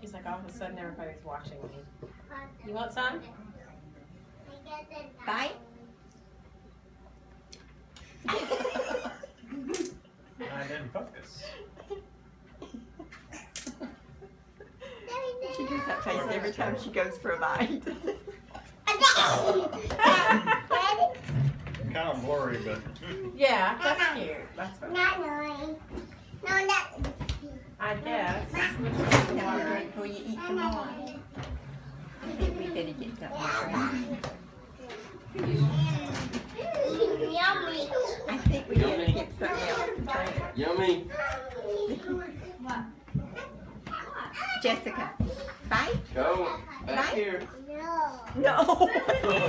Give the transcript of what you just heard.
He's like, all of a sudden everybody's watching me. You want some? Bite? I didn't focus. She does that face every time she goes for a bite. Kind of blurry, but Yeah, that's cute. That's fine. Not knowing. No, that. I guess. Water drink before you eat some more. I think we better get something to drink. Yummy. I think we better get something else to drink. Yummy. Jessica, bite? Go. Back Right? here. No. No.